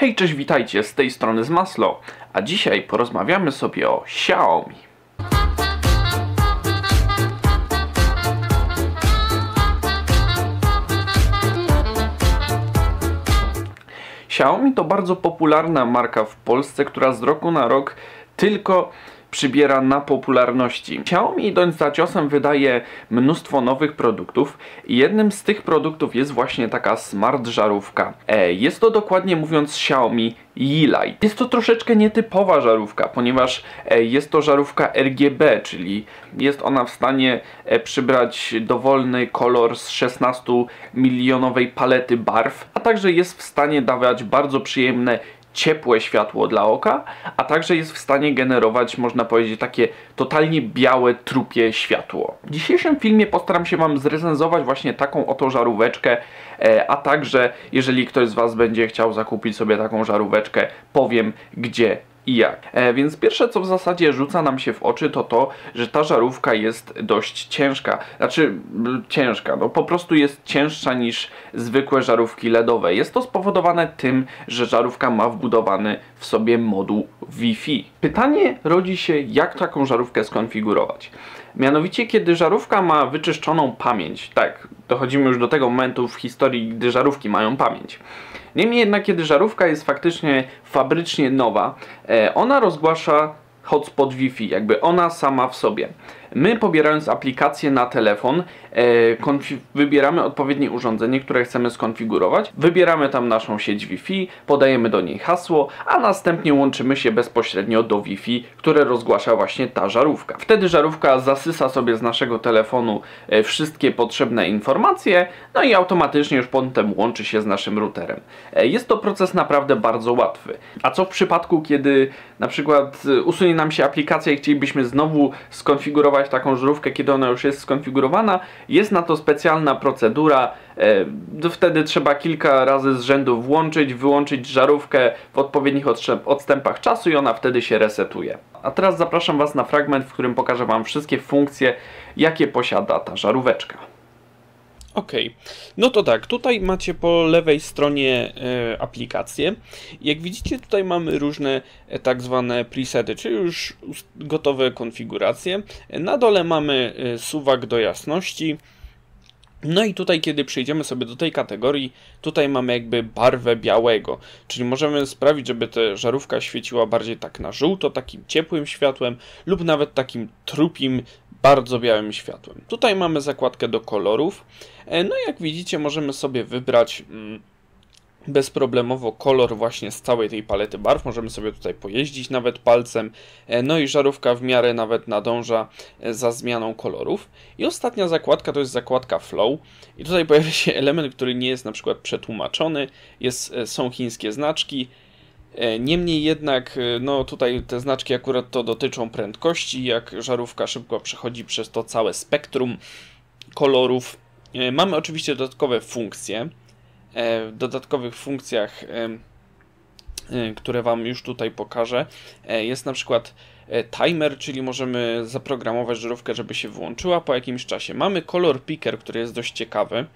Hej, cześć, witajcie, z tej strony z Maslo, a dzisiaj porozmawiamy sobie o Xiaomi. Xiaomi to bardzo popularna marka w Polsce, która z roku na rok tylko przybiera na popularności. Xiaomi idąc za ciosem wydaje mnóstwo nowych produktów i jednym z tych produktów jest właśnie taka smart żarówka. E, jest to dokładnie mówiąc Xiaomi Yeelight. Jest to troszeczkę nietypowa żarówka, ponieważ e, jest to żarówka RGB, czyli jest ona w stanie e, przybrać dowolny kolor z 16 milionowej palety barw, a także jest w stanie dawać bardzo przyjemne ciepłe światło dla oka, a także jest w stanie generować, można powiedzieć, takie totalnie białe, trupie światło. W dzisiejszym filmie postaram się Wam zrecenzować właśnie taką oto żaróweczkę, e, a także jeżeli ktoś z Was będzie chciał zakupić sobie taką żaróweczkę, powiem gdzie i jak. E, więc pierwsze co w zasadzie rzuca nam się w oczy to to, że ta żarówka jest dość ciężka. Znaczy ciężka, no po prostu jest cięższa niż zwykłe żarówki LEDowe. Jest to spowodowane tym, że żarówka ma wbudowany w sobie moduł Wi-Fi. Pytanie rodzi się jak taką żarówkę skonfigurować. Mianowicie, kiedy żarówka ma wyczyszczoną pamięć, tak, dochodzimy już do tego momentu w historii, gdy żarówki mają pamięć. Niemniej jednak, kiedy żarówka jest faktycznie fabrycznie nowa, e, ona rozgłasza hotspot Wi-Fi, jakby ona sama w sobie. My pobierając aplikację na telefon e, wybieramy odpowiednie urządzenie, które chcemy skonfigurować. Wybieramy tam naszą sieć Wi-Fi, podajemy do niej hasło, a następnie łączymy się bezpośrednio do Wi-Fi, które rozgłasza właśnie ta żarówka. Wtedy żarówka zasysa sobie z naszego telefonu e, wszystkie potrzebne informacje, no i automatycznie już potem łączy się z naszym routerem. E, jest to proces naprawdę bardzo łatwy. A co w przypadku, kiedy na przykład usunie nam się aplikacja i chcielibyśmy znowu skonfigurować taką żarówkę, kiedy ona już jest skonfigurowana. Jest na to specjalna procedura. E, wtedy trzeba kilka razy z rzędu włączyć, wyłączyć żarówkę w odpowiednich odstępach czasu i ona wtedy się resetuje. A teraz zapraszam Was na fragment, w którym pokażę Wam wszystkie funkcje, jakie posiada ta żaróweczka. Ok, no to tak, tutaj macie po lewej stronie e, aplikację. Jak widzicie, tutaj mamy różne e, tak zwane presety, czyli już gotowe konfiguracje. Na dole mamy e, suwak do jasności. No i tutaj, kiedy przejdziemy sobie do tej kategorii, tutaj mamy jakby barwę białego, czyli możemy sprawić, żeby ta żarówka świeciła bardziej tak na żółto, takim ciepłym światłem lub nawet takim trupim, bardzo białym światłem. Tutaj mamy zakładkę do kolorów. E, no jak widzicie możemy sobie wybrać mm, bezproblemowo kolor właśnie z całej tej palety barw. Możemy sobie tutaj pojeździć nawet palcem. E, no i żarówka w miarę nawet nadąża e, za zmianą kolorów. I ostatnia zakładka to jest zakładka Flow. I tutaj pojawia się element, który nie jest na przykład przetłumaczony. Jest, są chińskie znaczki. Niemniej jednak, no tutaj te znaczki akurat to dotyczą prędkości, jak żarówka szybko przechodzi przez to całe spektrum kolorów. E, mamy oczywiście dodatkowe funkcje. E, w dodatkowych funkcjach, e, które Wam już tutaj pokażę, jest na przykład timer, czyli możemy zaprogramować żarówkę, żeby się wyłączyła po jakimś czasie. Mamy color picker, który jest dość ciekawy.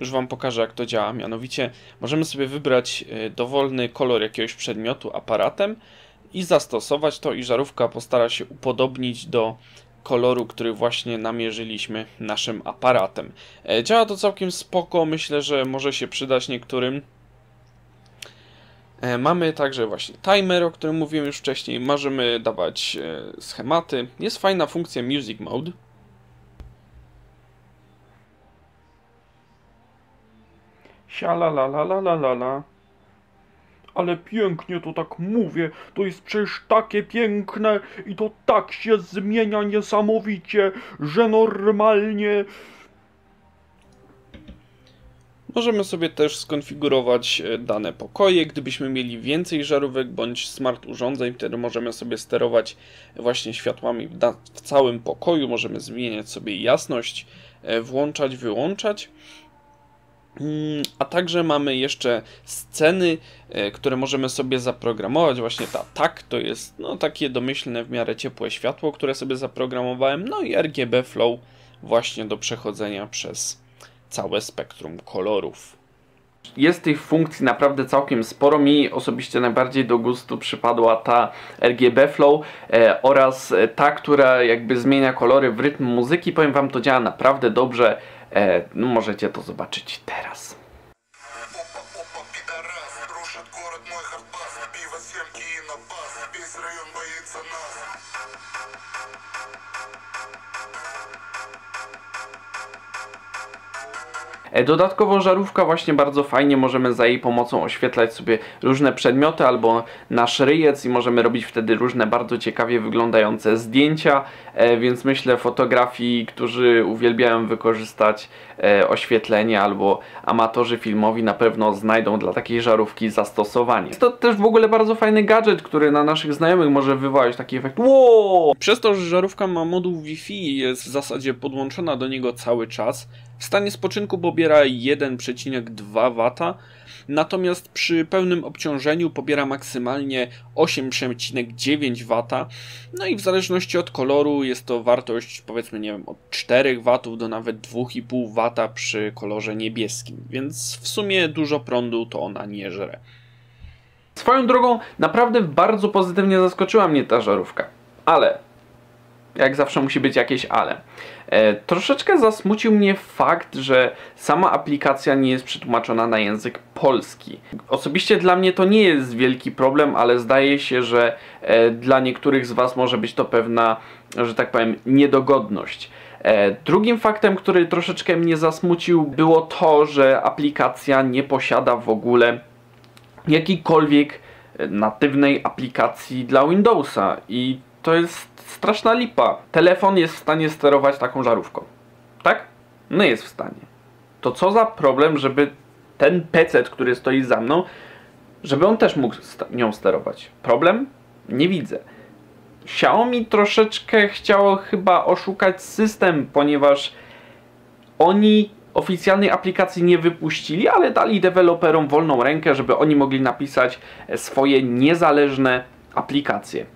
Już Wam pokażę, jak to działa. Mianowicie możemy sobie wybrać dowolny kolor jakiegoś przedmiotu aparatem i zastosować to i żarówka postara się upodobnić do koloru, który właśnie namierzyliśmy naszym aparatem. E, działa to całkiem spoko, myślę, że może się przydać niektórym. E, mamy także właśnie timer, o którym mówiłem już wcześniej. Możemy dawać e, schematy. Jest fajna funkcja Music Mode. Siala la la la la la la ale pięknie to tak mówię, to jest przecież takie piękne i to tak się zmienia niesamowicie, że normalnie... Możemy sobie też skonfigurować e, dane pokoje, gdybyśmy mieli więcej żarówek bądź smart urządzeń, wtedy możemy sobie sterować właśnie światłami w całym pokoju, możemy zmieniać sobie jasność, e, włączać, wyłączać. Mm, a także mamy jeszcze sceny, e, które możemy sobie zaprogramować. Właśnie ta tak to jest no, takie domyślne w miarę ciepłe światło, które sobie zaprogramowałem. No i RGB Flow właśnie do przechodzenia przez całe spektrum kolorów. Jest tych funkcji naprawdę całkiem sporo. Mi osobiście najbardziej do gustu przypadła ta RGB Flow e, oraz ta, która jakby zmienia kolory w rytm muzyki. Powiem Wam, to działa naprawdę dobrze E, no, możecie to zobaczyć teraz. Опа, опа, пидорас Рушит город мой хардбас Пиво, съемки и на бас Весь район боится нас Dodatkowo żarówka właśnie bardzo fajnie możemy za jej pomocą oświetlać sobie różne przedmioty albo nasz ryjec i możemy robić wtedy różne bardzo ciekawie wyglądające zdjęcia, e, więc myślę fotografii, którzy uwielbiają wykorzystać e, oświetlenie albo amatorzy filmowi na pewno znajdą dla takiej żarówki zastosowanie. Jest to też w ogóle bardzo fajny gadżet, który na naszych znajomych może wywołać taki efekt wow! Przez to, że żarówka ma moduł Wi-Fi i jest w zasadzie podłączona do niego cały czas, w stanie spoczynku pobiera 1,2 W, natomiast przy pełnym obciążeniu pobiera maksymalnie 8,9 W. No i w zależności od koloru jest to wartość powiedzmy nie wiem od 4 W do nawet 2,5 W przy kolorze niebieskim, więc w sumie dużo prądu to ona nie żre. Swoją drogą, naprawdę bardzo pozytywnie zaskoczyła mnie ta żarówka. Ale, jak zawsze musi być jakieś ale. E, troszeczkę zasmucił mnie fakt, że sama aplikacja nie jest przetłumaczona na język polski. Osobiście dla mnie to nie jest wielki problem, ale zdaje się, że e, dla niektórych z Was może być to pewna, że tak powiem, niedogodność. E, Drugim faktem, który troszeczkę mnie zasmucił, było to, że aplikacja nie posiada w ogóle jakiejkolwiek natywnej aplikacji dla Windowsa i to jest straszna lipa. Telefon jest w stanie sterować taką żarówką. Tak? No jest w stanie. To co za problem, żeby ten PC, który stoi za mną, żeby on też mógł nią sterować. Problem? Nie widzę. Xiaomi troszeczkę chciało chyba oszukać system, ponieważ oni oficjalnej aplikacji nie wypuścili, ale dali deweloperom wolną rękę, żeby oni mogli napisać swoje niezależne aplikacje.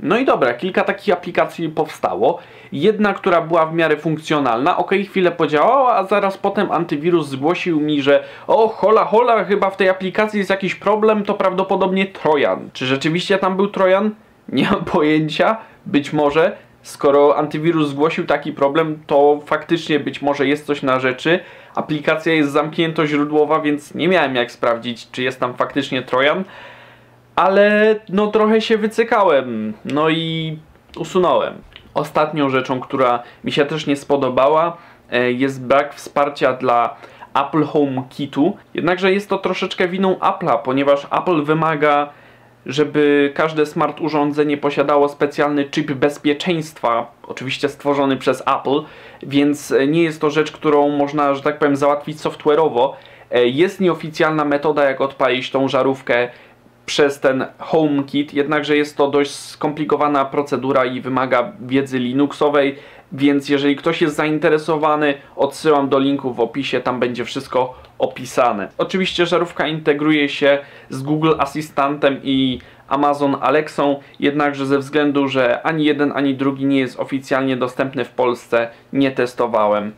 No i dobra, kilka takich aplikacji powstało. Jedna, która była w miarę funkcjonalna, ok, chwilę podziałała, a zaraz potem antywirus zgłosił mi, że o hola hola, chyba w tej aplikacji jest jakiś problem, to prawdopodobnie Trojan. Czy rzeczywiście tam był Trojan? Nie mam pojęcia, być może. Skoro antywirus zgłosił taki problem, to faktycznie być może jest coś na rzeczy. Aplikacja jest zamknięto źródłowa, więc nie miałem jak sprawdzić, czy jest tam faktycznie Trojan ale no trochę się wycykałem, no i usunąłem. Ostatnią rzeczą, która mi się też nie spodobała, e, jest brak wsparcia dla Apple Home Kitu. Jednakże jest to troszeczkę winą Apple'a, ponieważ Apple wymaga, żeby każde smart urządzenie posiadało specjalny chip bezpieczeństwa, oczywiście stworzony przez Apple, więc e, nie jest to rzecz, którą można, że tak powiem, załatwić software'owo. E, Jest nieoficjalna metoda, jak odpalić tą żarówkę przez ten HomeKit, jednakże jest to dość skomplikowana procedura i wymaga wiedzy Linuxowej, więc jeżeli ktoś jest zainteresowany, odsyłam do linku w opisie, tam będzie wszystko opisane. Oczywiście żarówka integruje się z Google Asystentem i Amazon Alexą, jednakże ze względu, że ani jeden, ani drugi nie jest oficjalnie dostępny w Polsce, nie testowałem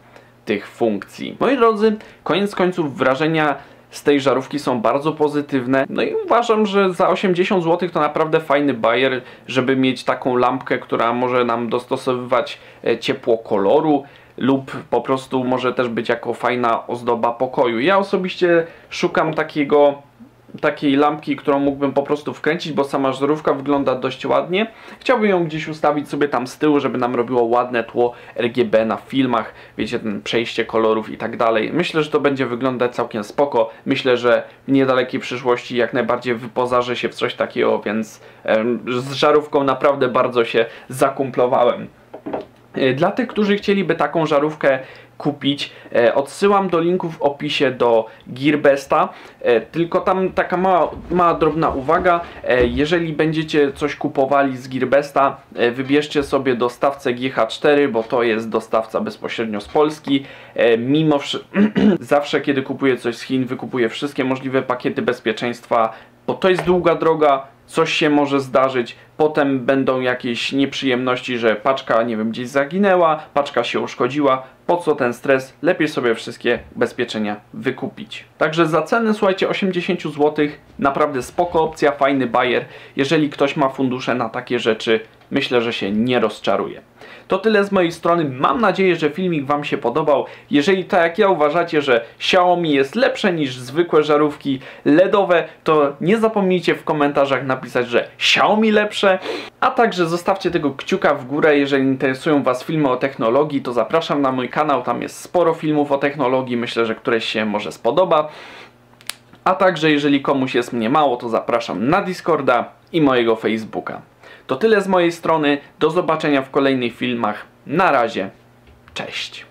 tych funkcji. Moi drodzy, koniec końców wrażenia z tej żarówki są bardzo pozytywne. No i uważam, że za 80 zł to naprawdę fajny bajer, żeby mieć taką lampkę, która może nam dostosowywać e, ciepło koloru lub po prostu może też być jako fajna ozdoba pokoju. Ja osobiście szukam takiego takiej lampki, którą mógłbym po prostu wkręcić, bo sama żarówka wygląda dość ładnie. Chciałbym ją gdzieś ustawić sobie tam z tyłu, żeby nam robiło ładne tło RGB na filmach, wiecie, ten przejście kolorów i tak dalej. Myślę, że to będzie wyglądać całkiem spoko. Myślę, że w niedalekiej przyszłości jak najbardziej wyposażę się w coś takiego, więc z żarówką naprawdę bardzo się zakumplowałem. E, Dla tych, którzy chcieliby taką żarówkę kupić, e, odsyłam do linku w opisie do Gearbesta. E, Tylko tam taka mała, mała drobna uwaga. e, Jeżeli będziecie coś kupowali z Gearbesta, wybierzcie sobie dostawcę GH4, bo to jest dostawca bezpośrednio z Polski. Mimo zawsze, kiedy kupuję coś z Chin, wykupuję wszystkie możliwe pakiety bezpieczeństwa, bo to jest długa droga, coś się może zdarzyć, potem będą jakieś nieprzyjemności, że paczka, nie wiem, gdzieś zaginęła, paczka się uszkodziła. Po co ten stres, lepiej sobie wszystkie bezpieczenia wykupić. Także za cenę, słuchajcie, 80 zł, naprawdę spoko opcja, fajny bajer. Jeżeli ktoś ma fundusze na takie rzeczy, myślę, że się nie rozczaruje. To tyle z mojej strony. Mam nadzieję, że filmik Wam się podobał. Jeżeli tak jak ja uważacie, że Xiaomi jest lepsze niż zwykłe żarówki LEDowe, to nie zapomnijcie w komentarzach napisać, że Xiaomi lepsze. A także zostawcie tego kciuka w górę, jeżeli interesują Was filmy o technologii, to zapraszam na mój kanał. Tam jest sporo filmów o technologii. Myślę, że któreś się może spodoba. A także jeżeli komuś jest mnie mało, to zapraszam na Discorda i mojego Facebooka. To tyle z mojej strony. Do zobaczenia w kolejnych filmach. Na razie. Cześć.